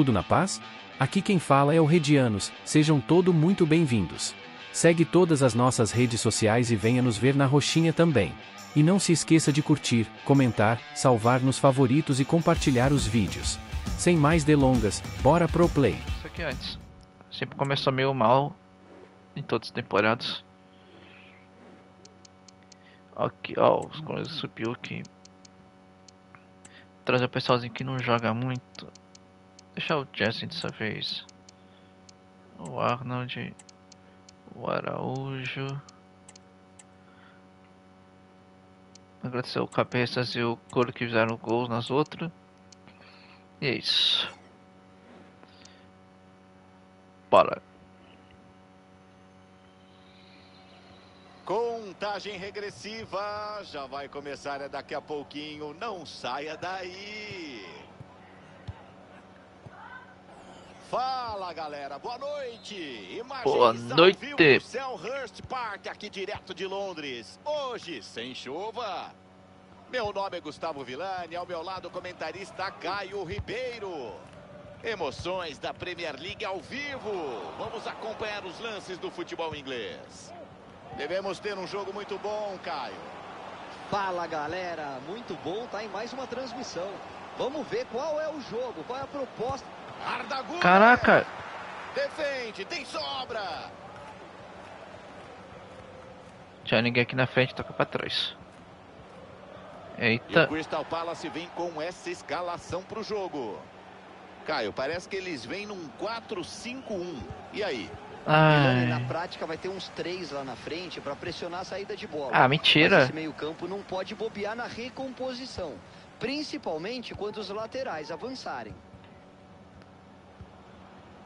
Tudo na paz? Aqui quem fala é o Redianos, sejam todos muito bem-vindos. Segue todas as nossas redes sociais e venha nos ver na roxinha também. E não se esqueça de curtir, comentar, salvar nos favoritos e compartilhar os vídeos. Sem mais delongas, bora pro play. Isso aqui antes. Sempre começou meio mal em todas as temporadas. Aqui, ó, os coisas subiu aqui. Trazer o pessoalzinho que não joga muito. Deixar o Jesse dessa vez. O Arnold. O Araújo. Agradecer o Cabeças e o Coro que fizeram gols nas outras. E é isso. Bora. Contagem regressiva já vai começar é daqui a pouquinho. Não saia daí. Fala galera, boa noite. Imagens boa noite. Selhurst Park aqui direto de Londres. Hoje sem chuva. Meu nome é Gustavo Villani, ao meu lado o comentarista Caio Ribeiro. Emoções da Premier League ao vivo. Vamos acompanhar os lances do futebol inglês. Devemos ter um jogo muito bom, Caio. Fala, galera. Muito bom, tá em mais uma transmissão. Vamos ver qual é o jogo, qual é a proposta. Caraca! Defende, tem sobra. Tinha ninguém aqui na frente, toca pra trás. E o Eita. Crystal Palace vem com essa escalação pro jogo. Caio, parece que eles vêm num 4-5-1. E aí? Milani, na Ai. prática vai ter uns três lá na frente para pressionar a saída de bola. Ah, Mas mentira. esse meio-campo não pode bobear na recomposição, principalmente quando os laterais avançarem.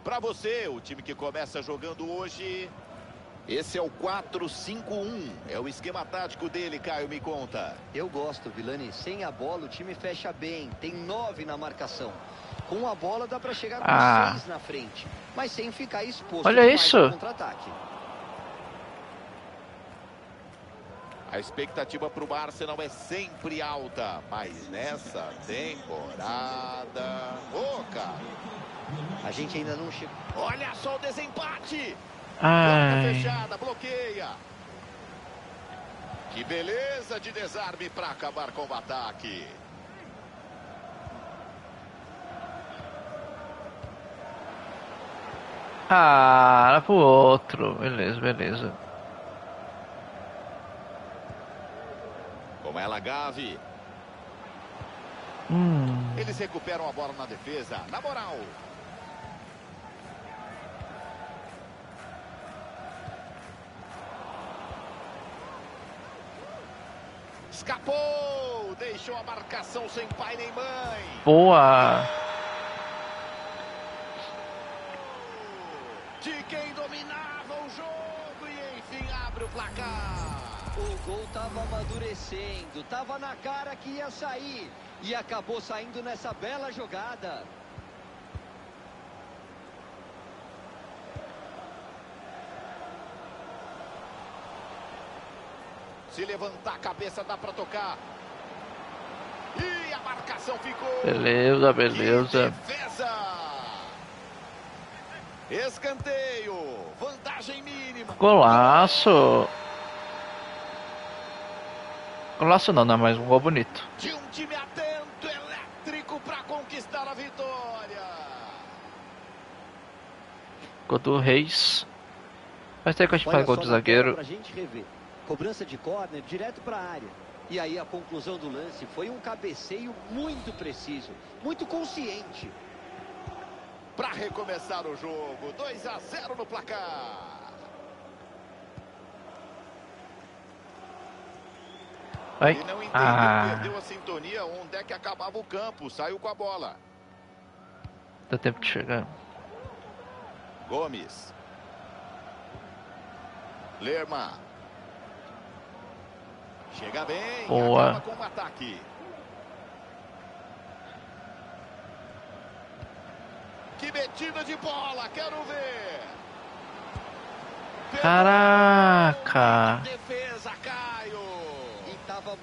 Pra você, o time que começa jogando hoje. Esse é o 4-5-1. É o esquema tático dele, Caio, me conta. Eu gosto, Vilani. Sem a bola o time fecha bem, tem nove na marcação. Com a bola dá para chegar com Ah. seis na frente, mas sem ficar exposto Olha isso. ao contra-ataque. A expectativa pro Arsenal é sempre alta. Mas nessa temporada. Caio. A gente ainda não chegou. Olha só o desempate. Porta Ai. fechada, bloqueia. Que beleza de desarme para acabar com o ataque. Ah, era pro outro. Beleza, beleza. Ela, Gavi. Hum. Eles recuperam a bola na defesa. Na moral. Escapou. Deixou a marcação sem pai nem mãe. Boa. De quem dominava o jogo e enfim abre o placar. O gol tava amadurecendo, tava na cara que ia sair e acabou saindo nessa bela jogada. Se levantar a cabeça dá para tocar. E a marcação ficou. Beleza, beleza. Escanteio. Vantagem mínima. Golaço. Golaço não, né? Mas um gol bonito. De um time atento, elétrico para conquistar a vitória. Gol do Reis. Faz tempo que a gente faz gol do zagueiro. Pra gente rever. Cobrança de córner direto para a área. E aí a conclusão do lance foi um cabeceio muito preciso, muito consciente. Para recomeçar o jogo, 2 a 0 no placar. Ai. Ele não entendeu, Ah. perdeu a sintonia onde é que acabava o campo, saiu com a bola. Dá tempo de chegar. Gomes. Lerma. Chega bem, Boa. com o ataque. Que metida de bola, quero ver. Caraca. Defesa,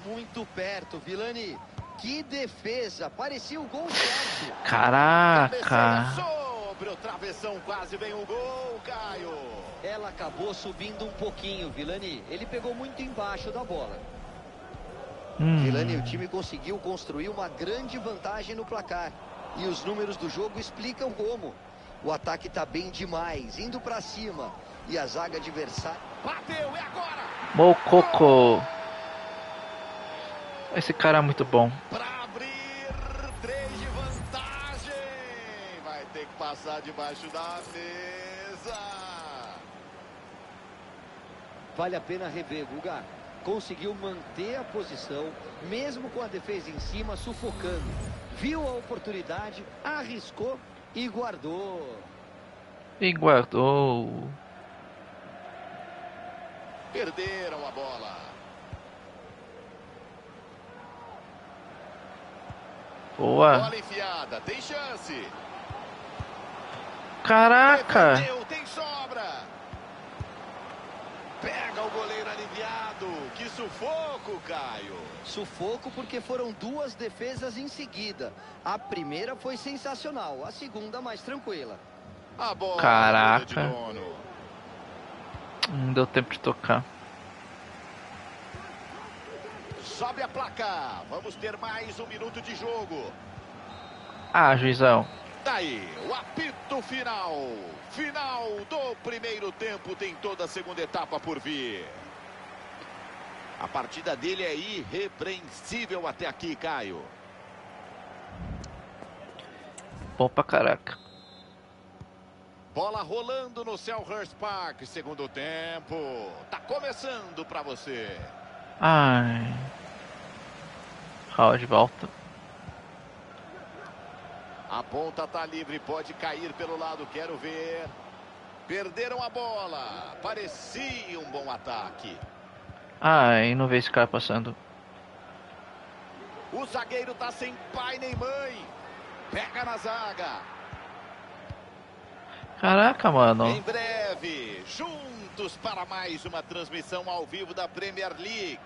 muito perto, Vilani. Que defesa! Parecia o gol certo. Caraca! Sobre o travessão, quase vem o gol, Caio. Ela acabou subindo um pouquinho, Vilani. Ele pegou muito embaixo da bola. Hum. Vilani, o time conseguiu construir uma grande vantagem no placar. E os números do jogo explicam como. O ataque está bem demais, indo para cima. E a zaga adversária... Bateu, é agora! Mococo! Esse cara é muito bom. Para abrir, três de vantagem. Vai ter que passar debaixo da mesa. Vale a pena rever, Guga. Conseguiu manter a posição, mesmo com a defesa em cima, sufocando. Viu a oportunidade, arriscou e guardou. E guardou. Perderam a bola. Boa. Bola enfiada, tem chance. Caraca! Defendeu, tem sobra. Pega o goleiro aliviado. Que sufoco, Caio. Sufoco porque foram duas defesas em seguida. A primeira foi sensacional, a segunda mais tranquila. A bola Caraca. Não deu tempo de tocar. Sobe a placa. Vamos ter mais um minuto de jogo. Ah, juizão. Daí, o apito final. Final do primeiro tempo. Tem toda a segunda etapa por vir. A partida dele é irrepreensível até aqui, Caio. Bom pra caraca. Bola rolando no Selhurst Park. Segundo tempo. Tá começando pra você. Ai. Raul de volta. A ponta tá livre, pode cair pelo lado, quero ver. Perderam a bola. Parecia um bom ataque. Ai, não vejo esse cara passando. O zagueiro tá sem pai nem mãe. Pega na zaga. Caraca, mano. Em breve, juntos para mais uma transmissão ao vivo da Premier League.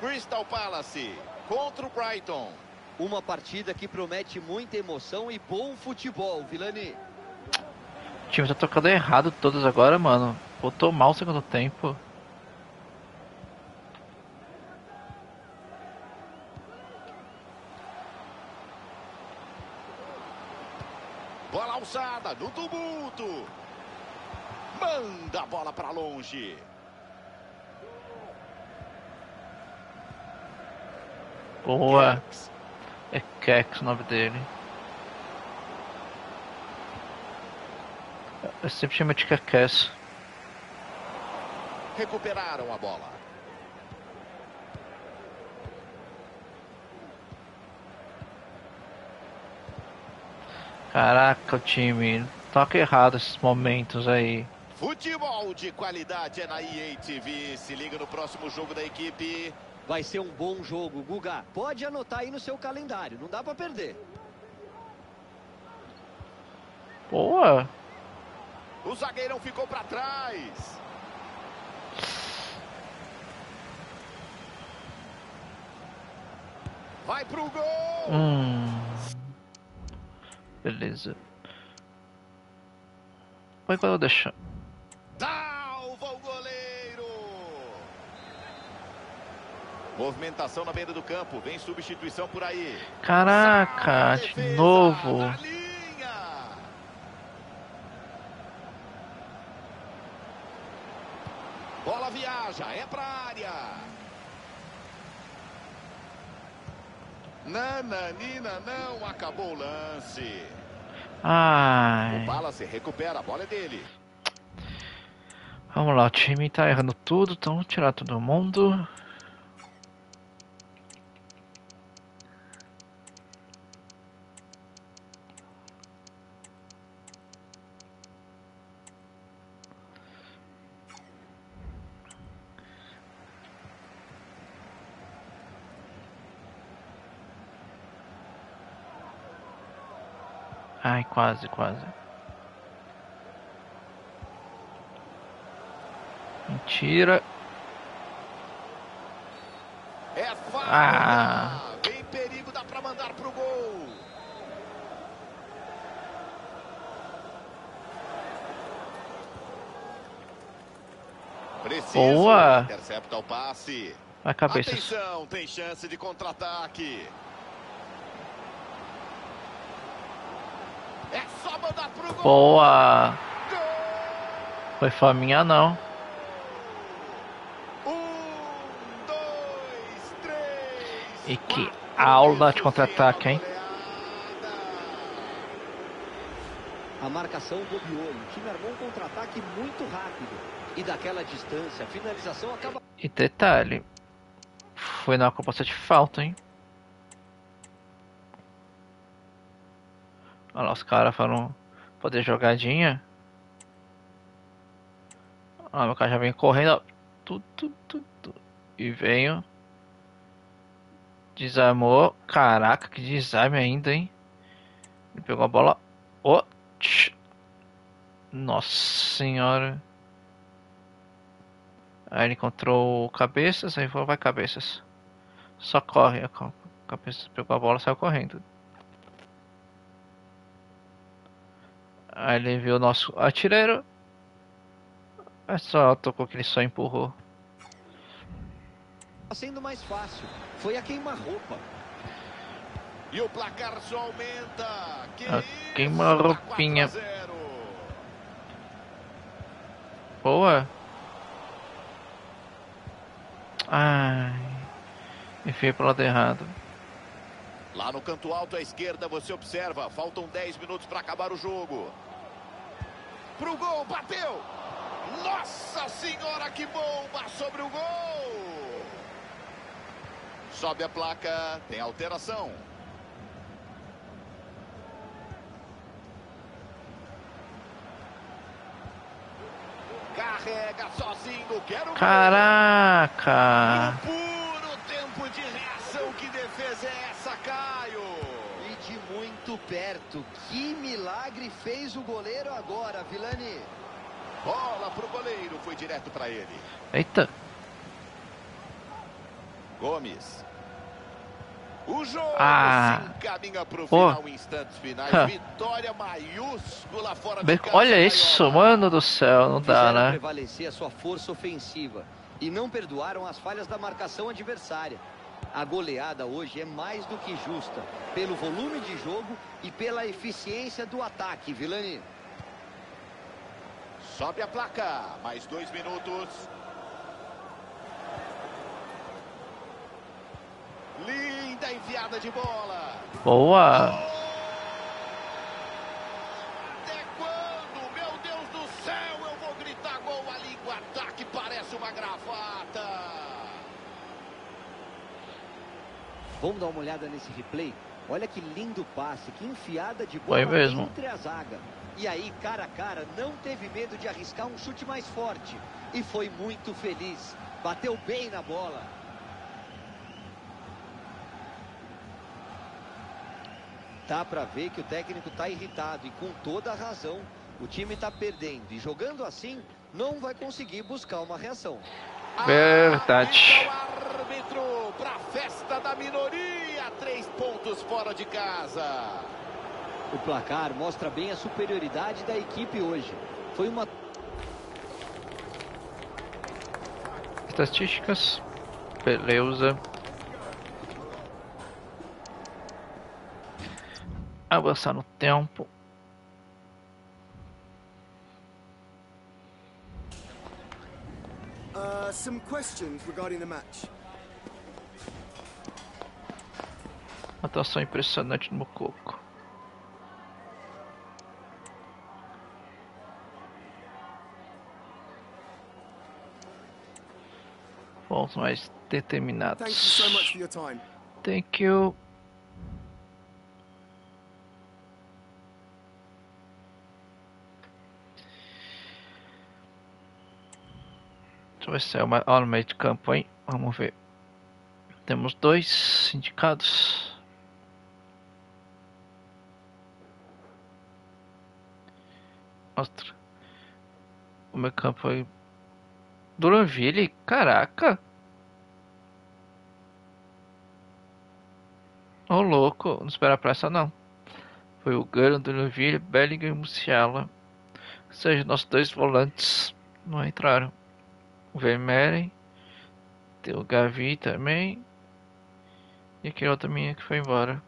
Crystal Palace contra o Brighton. Uma partida que promete muita emoção e bom futebol, Vilani. O time tá tocando errado todos agora, mano. Botou mal o segundo tempo. Bola alçada no tumulto. Manda a bola para longe. Boa. Kex. É Kex o nome dele. Eu sempre chamo de Kekes. Recuperaram a bola. Caraca, o time toca errado esses momentos aí. Futebol de qualidade é na EA TV. Se liga no próximo jogo da equipe. Vai ser um bom jogo, Guga. Pode anotar aí no seu calendário, não dá para perder. Boa. O zagueirão ficou para trás. Vai pro gol. Hum. Beleza. Quando eu deixar. Movimentação na beira do campo. Vem substituição por aí. Caraca, de novo. Bola viaja, é pra área. Nananina não acabou o lance. O Ai. Palace recupera, a bola é dele. Vamos lá, o time tá errando tudo, então vamos tirar todo mundo. quase, quase. Mentira. É fácil. Ah. Vem perigo, dá pra mandar pro gol. Preciso. Boa. Intercepta o passe. Vai cabeça. Atenção, tem chance de contra-ataque. Boa. Foi faminha não. E que aula de contra-ataque, hein? A marcação bobeou. O time armou um contra-ataque muito rápido. E daquela distância, a finalização acaba E detalhe. Foi na cobrança de falta, hein? Olha lá, os caras foram poder jogadinha. Ah, meu cara já vem correndo, ó. Tu, tu, tu, tu. E veio. Desarmou. Caraca, que desarme ainda, hein? Ele pegou a bola. Tch. Nossa senhora. Aí ele encontrou cabeças, aí falou, vai cabeças. Só corre. A ca- cabeças pegou a bola saiu correndo. Aí ele viu o nosso artilheiro. É só tocou que ele só empurrou. sendo mais fácil. Foi a queima-roupa. E o placar só aumenta. Que a tá roupinha. 4 a 0. Boa. Ai. Enfiei pro lado errado. Lá no canto alto à esquerda você observa, faltam 10 minutos para acabar o jogo. Pro gol, bateu! Nossa senhora, que bomba sobre o gol! Sobe a placa, tem alteração. Carrega sozinho, quero! Caraca! Muito perto. Que milagre fez o goleiro agora, Vilani. Bola pro goleiro, foi direto para ele. Eita! Gomes. O jogo Ah. se encaminha pro final, instantes finais. Hã. Vitória maiúscula fora de Be- casa. Olha isso, mano do céu, não dá, né? prevalecer a sua força ofensiva e não perdoaram as falhas da marcação adversária. A goleada hoje é mais do que justa, pelo volume de jogo e pela eficiência do ataque, Vilani. Sobe a placa, mais dois minutos. Linda enfiada de bola. Boa! Até quando? Meu Deus do céu, eu vou gritar gol ali com ataque, parece uma gravata. Vamos dar uma olhada nesse replay? Olha que lindo passe, que enfiada de bola entre a zaga. E aí, cara a cara, não teve medo de arriscar um chute mais forte. E foi muito feliz. Bateu bem na bola. Dá pra ver que o técnico tá irritado e com toda a razão. O time tá perdendo e jogando assim, não vai conseguir buscar uma reação. Verdade. O árbitro pra festa da minoria. Três pontos fora de casa. O placar mostra bem a superioridade da equipe hoje. Foi uma Estatísticas. Beleza. Avançar no tempo. Some questions regarding the match. Atuação impressionante no Mococo. Fomos mais determinados. Thank you so much for your time. Thank you. Deixa eu ver se é uma ó, no meio de campo, hein? Vamos ver. Temos dois indicados. Mostra. O meu campo aí. Duranville, caraca. Ô louco, não esperava pra essa não. Foi o Gano, Duranville, Bellingham e Musiala. Ou seja, nossos dois volantes não entraram. Vermeeren. Tem o Gavi também. E aquele outro minha que foi embora.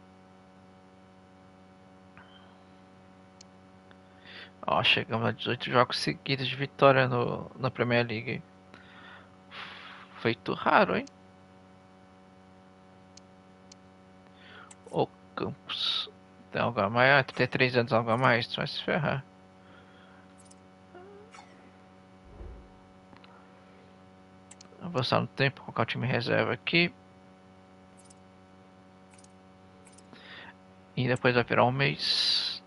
Ó, chegamos a 18 jogos seguidos de vitória no, na Premier League. Feito raro, hein? O Campos. Tem algo a mais? Ah, 33 anos, algo a mais? Vai se ferrar. Avançar no tempo, colocar o time reserva aqui. E depois vai virar um mês.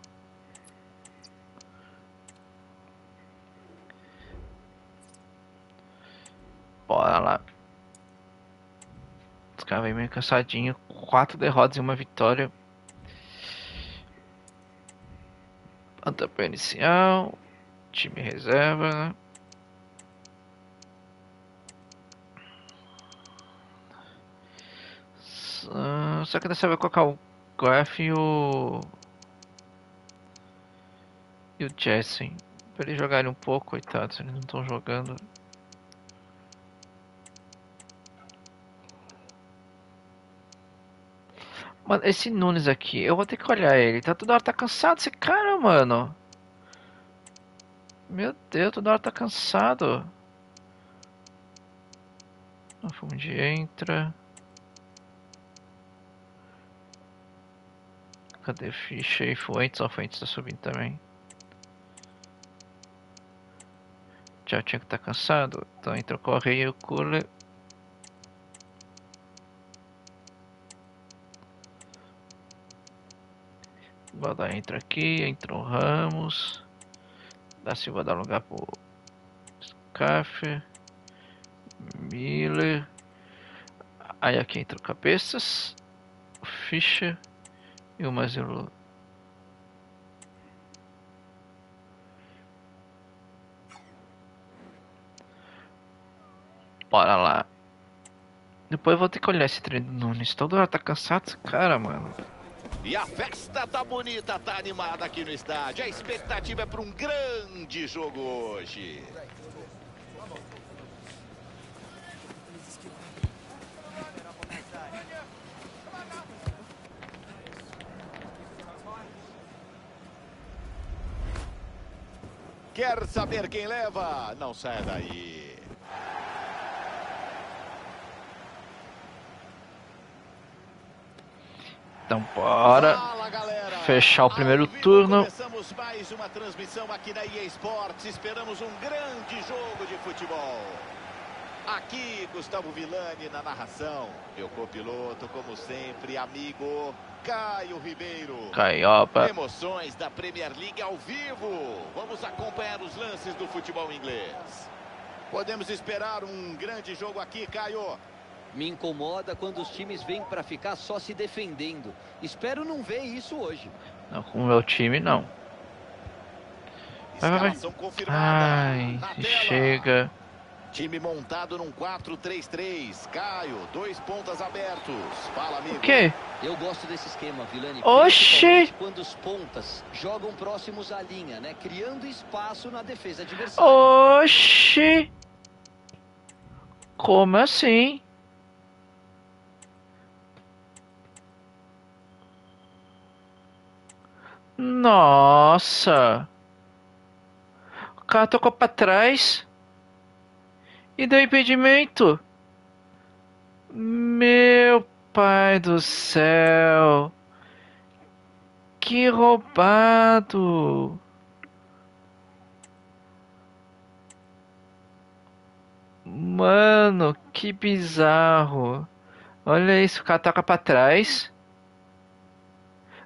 Bora lá. Os caras vêm meio cansadinho. Quatro derrotas e uma vitória. Pontapé inicial. Time reserva, né? Só que dessa vez colocar o Graf e o. E o Jessen. Pra eles jogarem um pouco, coitados, eles não estão jogando. Mano, esse Nunes aqui, eu vou ter que olhar ele. Tá toda hora tá cansado esse cara, mano. Meu Deus, toda hora tá cansado. Onde entra. Cadê ficha e Fuentes? Tá subindo também. Já tinha que estar tá cansado. Então entra o Correio Cooler. Guarda entra aqui, entra o Ramos. Da Silva dá lugar pro Café. Miller. Aí aqui entra o Cabeças. Ficha. O Mazilo. Bora lá. Depois eu vou ter que olhar esse treino do Nunes. Toda hora tá cansado cara, mano. E a festa tá bonita, tá animada aqui no estádio. A expectativa é para um grande jogo hoje. Quer saber quem leva? Não saia daí. Então bora Fala, fechar o primeiro turno. Começamos mais uma transmissão aqui na EA Sports. Esperamos um grande jogo de futebol. Aqui, Gustavo Villani na narração. Meu copiloto, como sempre, amigo Caio Ribeiro. Caiopa. Emoções da Premier League ao vivo. Vamos acompanhar os lances do futebol inglês. Podemos esperar um grande jogo aqui, Caio. Me incomoda quando os times vêm para ficar só se defendendo. Espero não ver isso hoje. Não, com o meu time, não. Vai, vai, vai. Ai, chega. Time montado num 4-3-3. Caio, dois pontas abertos. Fala, amigo. O quê? Eu gosto desse esquema, Vilani. Oxi! Quando os pontas jogam próximos à linha, né? Criando espaço na defesa adversária. Oxi! Como assim? Nossa! O cara tocou pra trás. E deu impedimento. Meu pai do céu. Que roubado. Mano, que bizarro. Olha isso, o cara toca pra trás.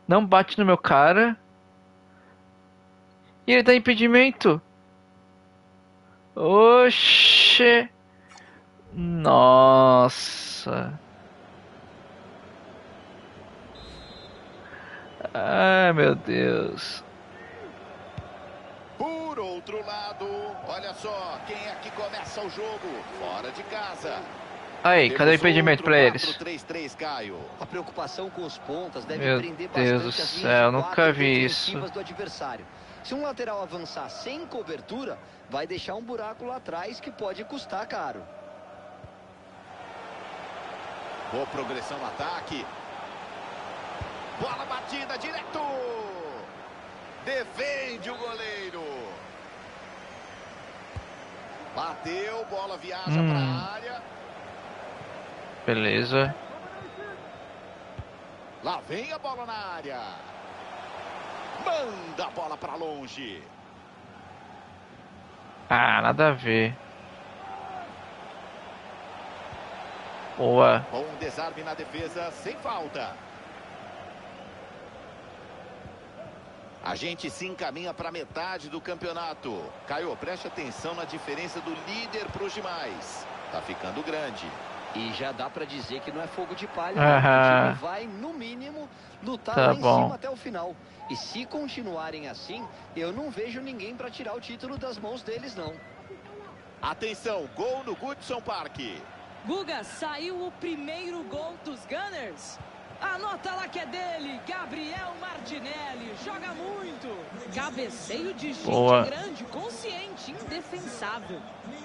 Não bate no meu cara. E ele dá impedimento. Oxê! Nossa! Ai meu Deus! Por outro lado, olha só quem é que começa o jogo fora de casa. Aí, cadê o impedimento pra eles? 3-3, Caio. A preocupação com os pontas deve Meu prender Deus bastante do as linhas céu, nunca vi isso. Se um lateral avançar sem cobertura, vai deixar um buraco lá atrás que pode custar caro. Boa progressão no ataque. Bola batida direto. Defende o goleiro. Bateu, bola viaja Hum. para a área. Beleza. Lá vem a bola na área. Manda a bola para longe. Ah, nada a ver. Boa. Bom desarme na defesa, sem falta. A gente se encaminha para metade do campeonato. Caio, preste atenção na diferença do líder para os demais. Tá ficando grande. E já dá pra dizer que não é fogo de palha. Time vai, no mínimo, lutar Tá lá em bom. cima até o final. E se continuarem assim, eu não vejo ninguém pra tirar o título das mãos deles, não. Atenção, gol no Goodson Park. Guga, saiu o primeiro gol dos Gunners. Anota lá que é dele, Gabriel Martinelli. Joga muito. Cabeceio de gente Boa. grande, consciente, indefensável.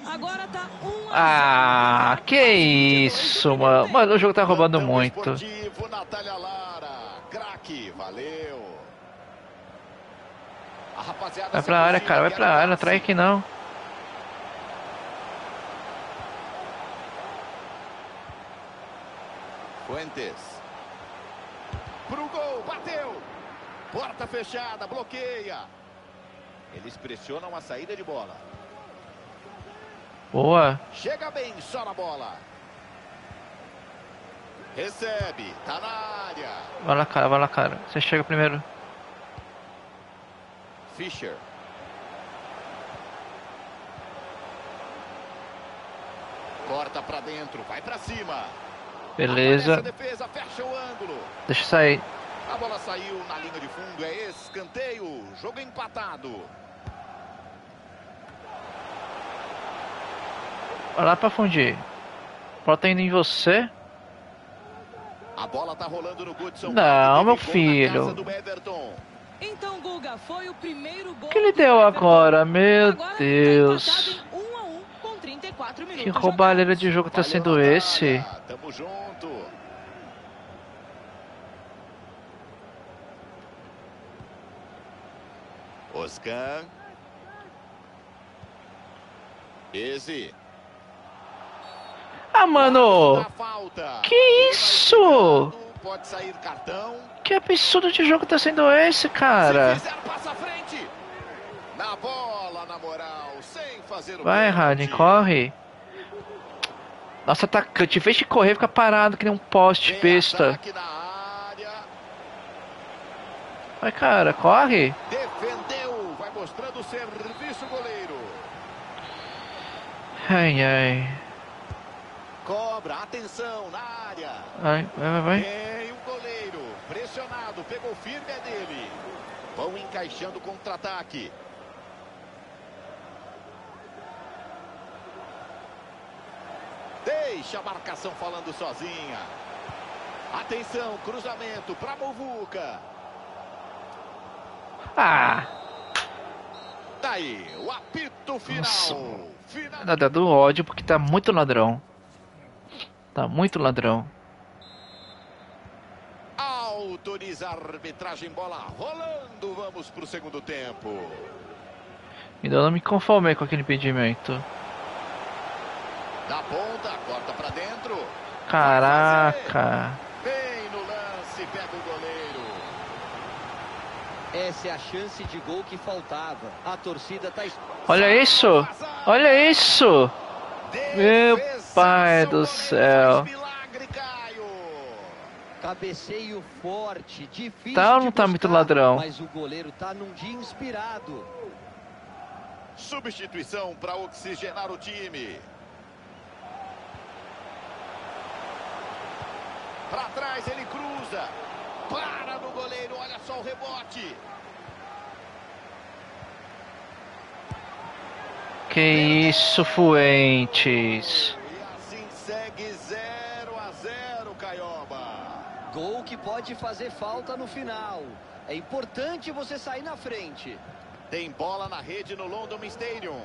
Agora tá um a Ah, que isso, mano. Mano, o jogo tá roubando muito. Esportivo, Natália Lara. Craque, valeu. Vai pra área, cara. Vai pra área, não passe. trai aqui não. Fuentes. Pro gol, bateu. Porta fechada, bloqueia. Eles pressionam a saída de bola. Boa. Chega bem, só na bola. Recebe, tá na área. Vai lá, cara. Vai lá, cara. Você chega primeiro. Fischer. Corta pra dentro, vai pra cima. Beleza. Defesa, fecha o ângulo. Deixa eu sair. A bola saiu na linha de fundo, é escanteio. Jogo empatado. Vai lá pra fundir. A bola tá indo em você. A bola tá rolando no Goodson. Não, meu filho. Então, Guga, foi o primeiro gol. O que ele deu agora? Meu Agora tá Deus. 1 a 1 com 34 minutos Que roubalheira de jogo tá sendo Natália. esse? Tamo junto. Oscan. Eze. Ah, mano. Que isso? Pode sair cartão. Que absurdo de jogo tá sendo esse, cara? Se fizer, frente. Na bola, na moral, Vai. Harden, corre. Nossa atacante, em vez de correr, fica parado que nem um poste Tem besta. Vai, cara, corre. Defendeu. Vai mostrando o serviço goleiro. Ai, ai. Cobra, atenção na área. Vai, vai, vai. Tem o goleiro. Pressionado, pegou firme é dele. Vão encaixando o contra-ataque. Deixa a marcação falando sozinha. Atenção, cruzamento para Movuca. Ah, Tá aí, o apito final. Nossa. Final. nada do ódio porque tá muito ladrão. Tá muito ladrão. Autoriza a arbitragem, bola rolando. Vamos pro segundo tempo. Ainda não me conformei com aquele impedimento. Da ponta, corta pra dentro. Caraca. Bem no lance, pega o goleiro. Essa é a chance de gol que faltava. A torcida tá... Olha isso. Olha isso. Meu pai do céu. faz Milagre, Caio. Cabeceio forte, difícil Tá ou não tá muito ladrão? Mas o goleiro tá num dia inspirado. Substituição para oxigenar o time. Para trás ele cruza. Para no goleiro, olha só o rebote. Que isso, Fuentes. Pode fazer falta no final. É importante você sair na frente. Tem bola na rede no London Stadium.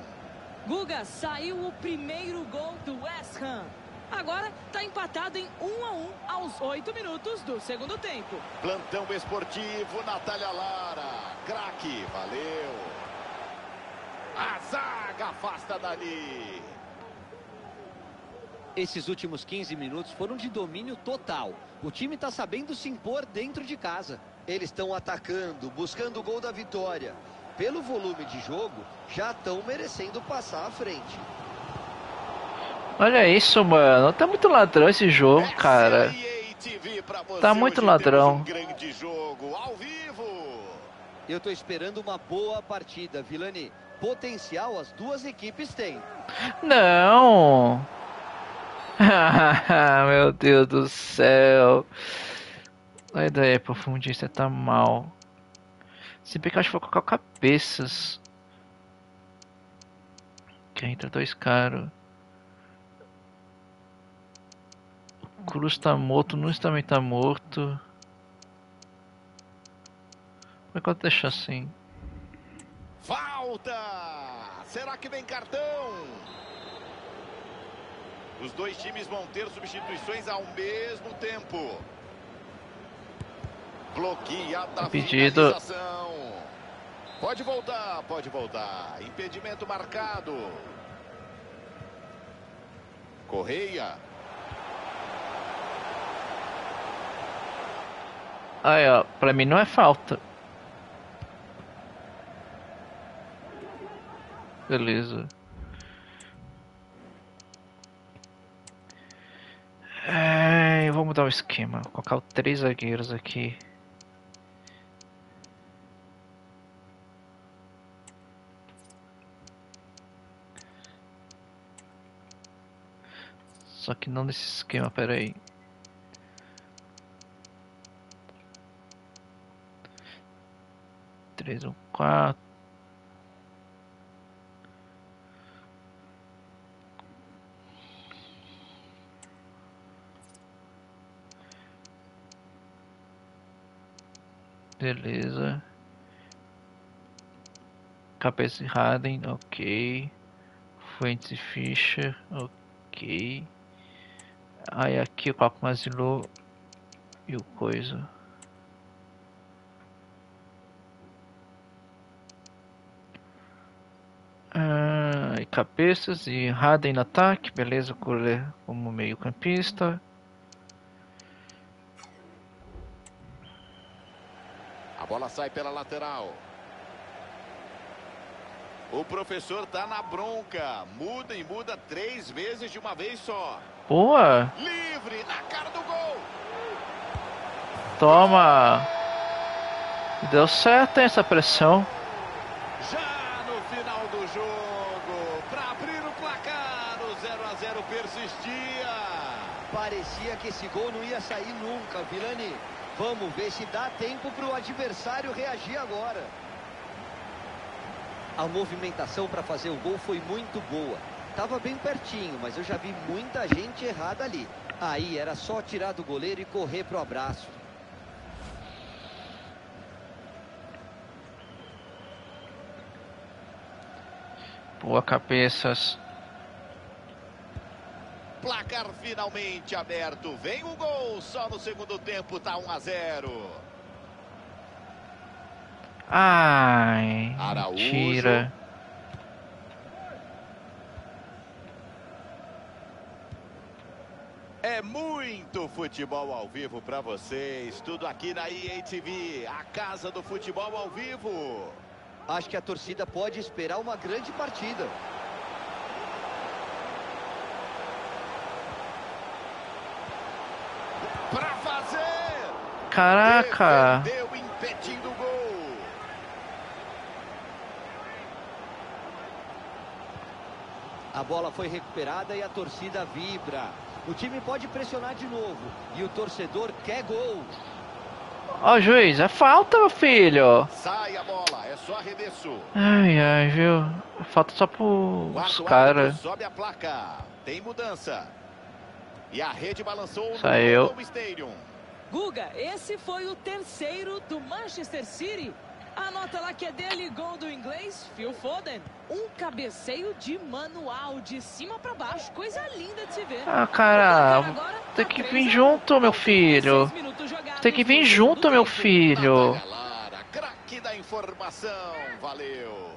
Guga, saiu o primeiro gol do West Ham. Agora está empatado em 1 a 1 aos 8 minutos do segundo tempo. Plantão esportivo, Natália Lara. Craque, valeu. A zaga afasta dali. Esses últimos 15 minutos foram de domínio total. O time está sabendo se impor dentro de casa. Eles estão atacando, buscando o gol da vitória. Pelo volume de jogo, já estão merecendo passar à frente. Olha isso, mano. Tá muito ladrão esse jogo, cara. Tá muito ladrão. Grande jogo ao vivo. Eu tô esperando uma boa partida, Vilani. Potencial as duas equipes têm. Não. Meu Deus do céu. A ideia profundista tá mal. Se bem que eu acho que vou colocar cabeças. Que entra dois caras. O Cruz tá morto, o Nunes também tá morto. Como é que eu deixo assim? Falta! Será que vem cartão? Os dois times vão ter substituições ao mesmo tempo. Bloqueada a Pedido. finalização. Pode voltar, pode voltar. Impedimento marcado. Correia. Aí, ó, pra mim não é falta. Beleza. É, eu vou mudar o esquema. Vou colocar três zagueiros aqui. Só que não nesse esquema, pera aí. Três, um, quatro. Beleza. Cabeça e Harden, ok. Fuentes Fischer, ok. Aí aqui coloco mais Zillow e o coisa. Ah, e cabeças e Harden no ataque, beleza, como meio campista. Bola sai pela lateral. O professor tá na bronca. Muda e muda três vezes de uma vez só. Boa! Livre na cara do gol. Toma! Deu certo hein, essa pressão. Já no final do jogo, para abrir o placar, o 0 a 0 persistia. Parecia que esse gol não ia sair nunca, Vilani. Vamos ver se dá tempo para o adversário reagir agora. A movimentação para fazer o gol foi muito boa. Tava bem pertinho, mas eu já vi muita gente errada ali. Aí era só tirar do goleiro e correr pro abraço. Boa, cabeças. Placar finalmente aberto. Vem o gol. Só no segundo tempo tá 1 a 0. Ai, Araújo. mentira. É muito futebol ao vivo para vocês. Tudo aqui na EA TV, a casa do futebol ao vivo. Acho que a torcida pode esperar uma grande partida. Para fazer. Caraca! A bola foi recuperada e a torcida vibra. O time pode pressionar de novo. E o torcedor quer gol. Ó, juiz, é falta, meu filho. Sai a bola, é só arremesso. Ai, ai, viu? Falta só pros caras. sobe a placa. Tem mudança. E a rede balançou Saiu. no Stadium. Guga, esse foi o terceiro do Manchester City. Anota lá que é dele, gol do inglês, Phil Foden. Um cabeceio de manual, de cima para baixo. Coisa linda de se ver. Ah, cara, tem que vir junto, meu filho. Tem que vir junto, meu filho. Craque da informação, valeu.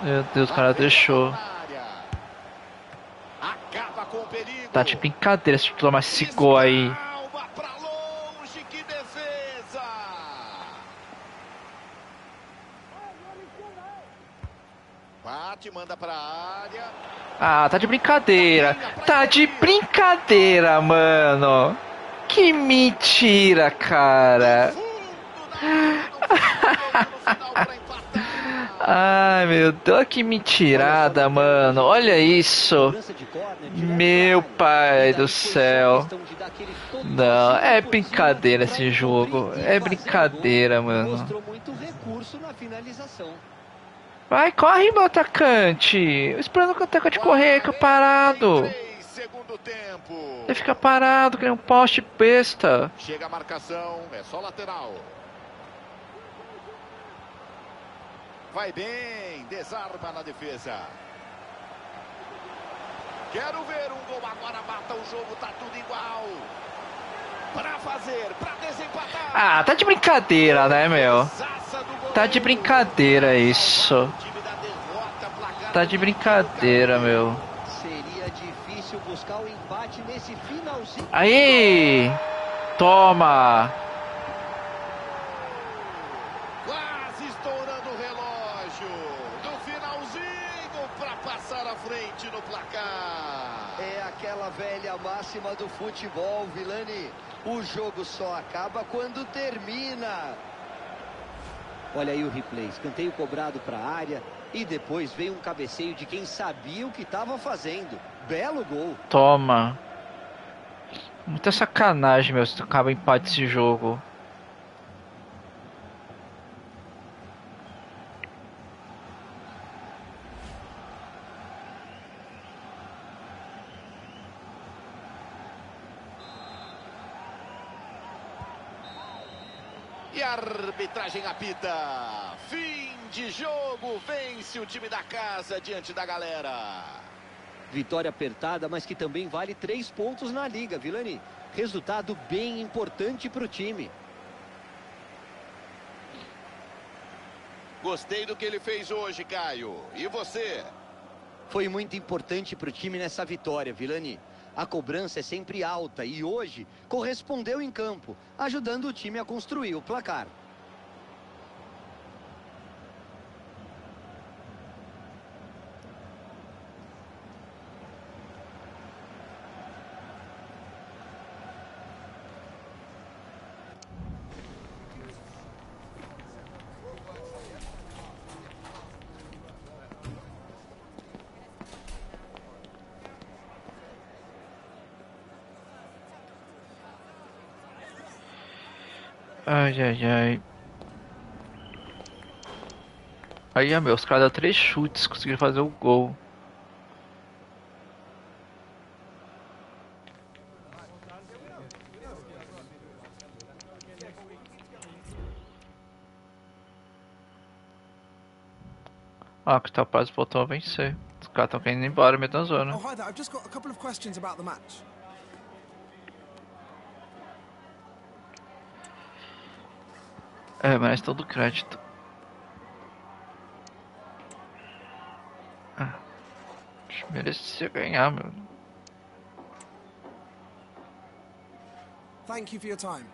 Meu Deus, o cara deixou. Acaba com o perigo. Tá de brincadeira se tu tomar esse gol aí. Alba pra longe, que defesa! Bate, manda pra área. Ah, tá de brincadeira. Tá de brincadeira, mano. Que mentira, cara. Fundo da área, no final pra empatar. Ai, meu Deus, que mentirada, mano. Olha isso. Meu pai do céu. Não, é brincadeira esse jogo. É brincadeira, mano. Vai, corre, meu atacante. Esperando que o atacante correr, fica parado. 43, segundo tempo. Ele fica parado, que nem um poste besta. Chega a marcação, é só lateral. Vai bem, desarma na defesa. Quero ver um gol agora, mata o jogo, tá tudo igual. Pra fazer, pra desempatar. Ah, tá de brincadeira, né, meu? Tá de brincadeira isso. Tá de brincadeira, meu. Seria difícil buscar o empate nesse finalzinho. Aí! Toma! Quase estourando o relógio. No finalzinho para passar à frente no placar. É aquela velha máxima do futebol, Vilani. O jogo só acaba quando termina. Olha aí o replay. Escanteio cobrado para a área. E depois veio um cabeceio de quem sabia o que estava fazendo. Belo gol. Toma! Muita sacanagem, meu, se acaba empate esse jogo. E a arbitragem apita. Fim de jogo. Vence o time da casa diante da galera. Vitória apertada, mas que também vale três pontos na liga, Vilani. Resultado bem importante para o time. Gostei do que ele fez hoje, Caio. E você? Foi muito importante para o time nessa vitória, Vilani. A cobrança é sempre alta e hoje correspondeu em campo, ajudando o time a construir o placar. Ai, ai, ai. Aí, meu, os caras três chutes, conseguiram fazer o gol. Ah, que tá quase voltou a vencer. Os caras estão querendo ir embora meio da zona. Oh, hi there. I've just got a couple of questions about the match. É, merece todo o crédito. Ah, merecia ganhar, meu. Thank you for your time.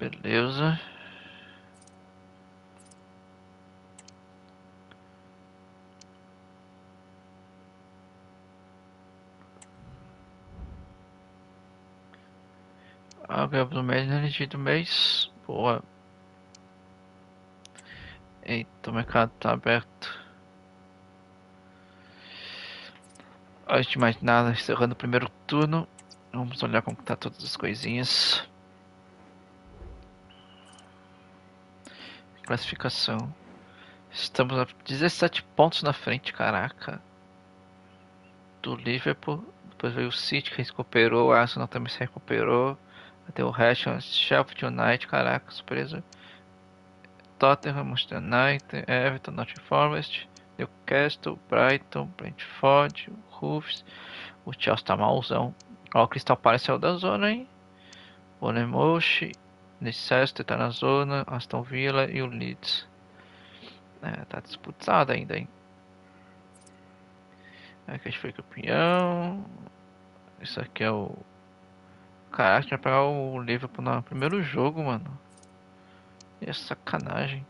Beleza. Ah, ganhamos o mês, energia do mês. Boa. Eita, o mercado tá aberto. Antes de mais nada, encerrando o primeiro turno, vamos olhar como tá todas as coisinhas. Classificação. Estamos a 17 pontos na frente, caraca. Do Liverpool. Depois veio o City que recuperou, o Arsenal também se recuperou. Até o Rashford, Sheffield United, caraca, surpresa. Tottenham, Manchester United, Everton, Nottingham Forest, Newcastle, Brighton, Brentford, Wolves. O Chelsea tá malzão. Ó, o Crystal Palace saiu da zona, hein? Bournemouth, Leicester tá na zona, Aston Villa e o Leeds. É, tá disputado ainda, hein? Aqui a gente foi campeão. Isso aqui é o. Caraca, a gente vai pegar o Liverpool no primeiro jogo, mano. É sacanagem.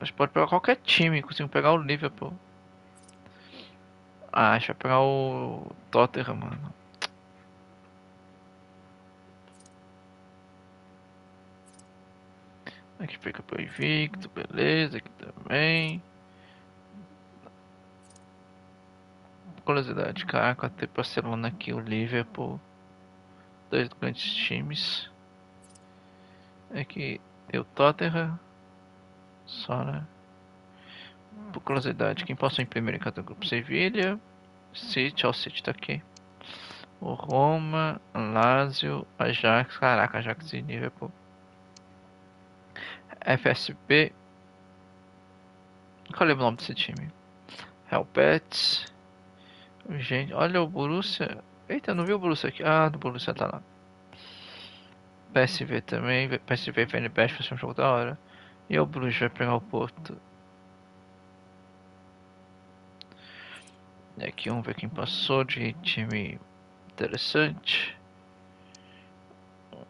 Gente pode pegar qualquer time, conseguimos pegar o Liverpool. Ah, a gente vai pegar o Tottenham, mano. Aqui fica pro invicto, beleza, aqui também. Curiosidade, caraca, até Barcelona aqui, o Liverpool. Dois grandes times. Aqui tem o Tottenham. Só, né? Por curiosidade, quem passou em primeiro em cada grupo? Sevilha, City, ó, o City tá aqui. O Roma, Lazio, Ajax, caraca, Ajax e Liverpool. FSB. Qual é o nome desse time? Hellbets. Gente, olha o Borussia. Eita, não viu o Borussia aqui? Ah, do Borussia tá lá. PSV também. PSV e Fenerbahçe vai ser um jogo da hora. E o Bruges vai pegar o Porto. E aqui vamos ver quem passou de time interessante.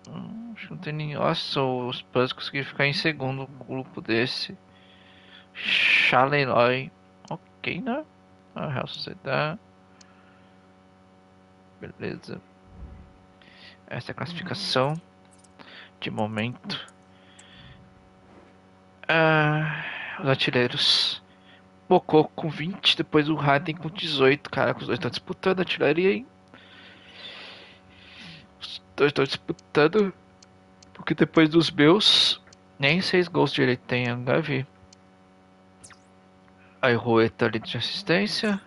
Hum, acho que não tem ninguém. Nossa, os Spurs conseguiram ficar em segundo grupo desse. Chaleroy. Ok, né? A Real Sociedade. Beleza. Essa é a classificação de momento. Ah, os artilheiros. Bocô com 20, depois o Harden com 18. Cara, os dois estão disputando artilharia, hein? dois estão disputando. Porque depois dos meus, nem seis gols de ele tem, eu nunca vi. Aí o Rueta ali de assistência.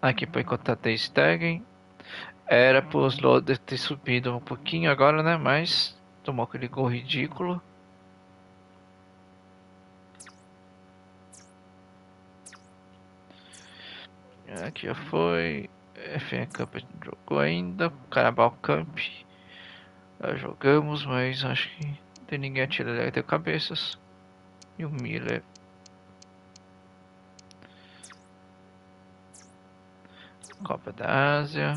Aqui para encontrar Ter Stegen. Era para os Loader ter subido um pouquinho agora, né? Mas tomou aquele gol ridículo. Aqui já foi. FN Cup jogou ainda. Carabao Camp. Já jogamos, mas acho que não tem ninguém atirando de cabeças. E o Miller. Copa da Ásia.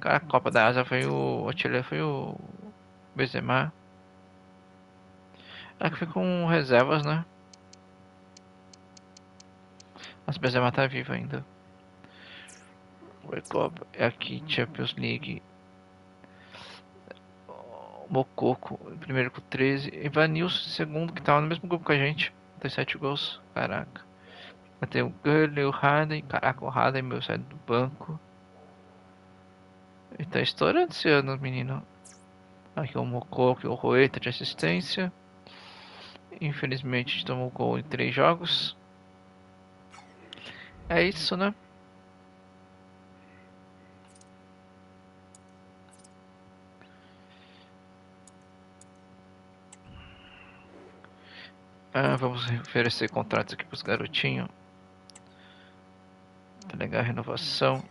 Cara, a Copa da Ásia foi o. O artilheiro foi o. Benzema. Acho que foi com reservas, né? Mas Benzema tá vivo ainda. Recopa é aqui Champions League. Mococo, primeiro com 13. Evanilson, segundo, que tava no mesmo grupo que a gente. Tem 7 gols. Caraca. Tem o Gurley, o Harden. Caraca, o Harden, meu, sai do banco. Ele tá estourando esse ano, menino. Aqui o Mococo e o Roeta de assistência. Infelizmente, a gente tomou gol em 3 jogos. É isso, né? Ah, vamos oferecer contratos aqui para os garotinhos. Delegar a renovação.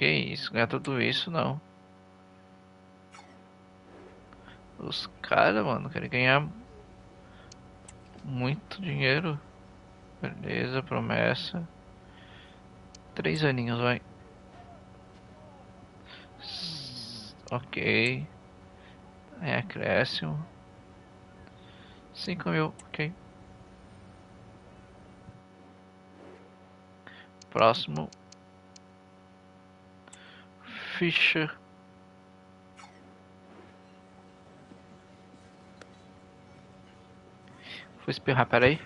Que isso, ganhar tudo isso não. Os caras, mano, querem ganhar muito dinheiro. Beleza, promessa. Três aninhos, vai. Ok. É acréscimo. Cinco mil, ok. Próximo. Fischer. Vou espirrar, peraí.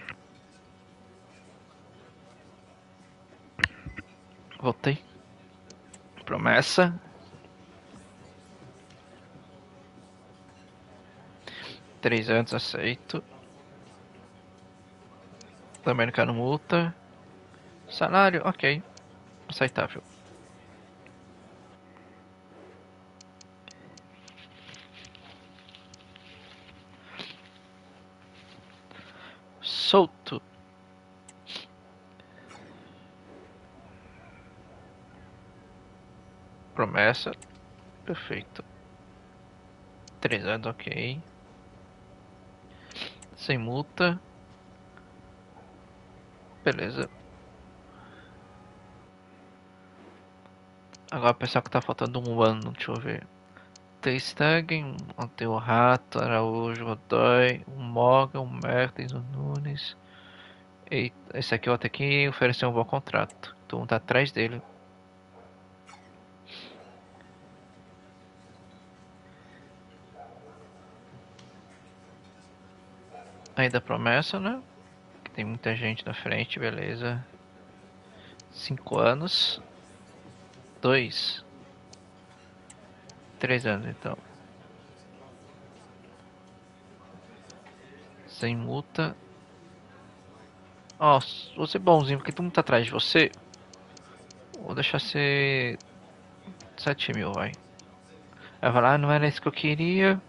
Voltei. Promessa. Três anos aceito. Também não quero multa. Salário, ok. Aceitável. Promessa. Perfeito. Três anos, ok. Sem multa. Beleza. Agora pensar que tá faltando um ano, deixa eu ver. Ter Stegen, manter o Rato, Araújo, Godoy, o Morgan, o Mertens, o Nunes. E esse aqui vou ter que oferecer um bom contrato. Então tá atrás dele. Ainda promessa, né? Que tem muita gente na frente, beleza. Cinco anos. Dois. Três anos então. Sem multa. Ó, oh, vou ser bonzinho porque todo mundo tá atrás de você. Vou deixar ser. 7 mil, vai. Vai falar, ah, não era isso que eu queria.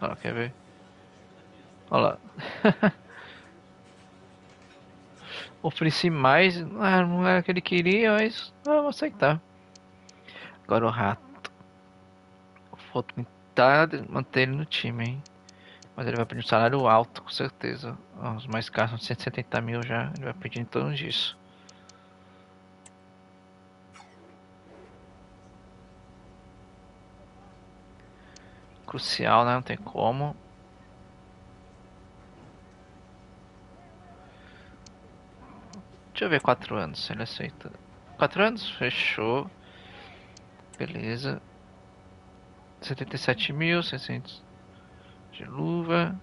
Ó, quer ver? Olha lá. Ofereci mais, ah, não era o que ele queria, mas ah, vou aceitar. Agora o rato. Vou tentar manter ele no time, hein? Mas ele vai pedir um salário alto, com certeza. Os mais caros são 170 mil já. Ele vai pedir em torno disso. Crucial, né? Não tem como. Deixa eu ver 4 anos, ele aceita. 4 anos? Fechou. Beleza. 77.600 de luva.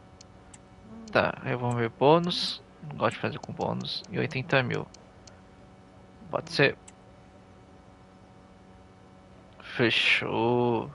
Tá, ver bônus. Não gosto de fazer com bônus. E 80 mil. Pode ser. Fechou.